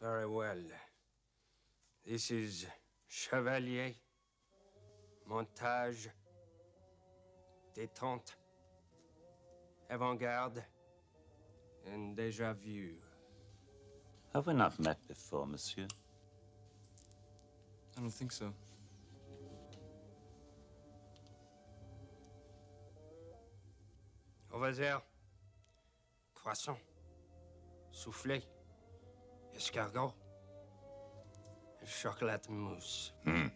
Very well. This is Chevalier, Montage, Détente, Avant-Garde, and Déjà Vu. Have we not met before, monsieur? I don't think so. Au revoir. Croissant. Soufflé. Escargot. and chocolate mousse. Hmm.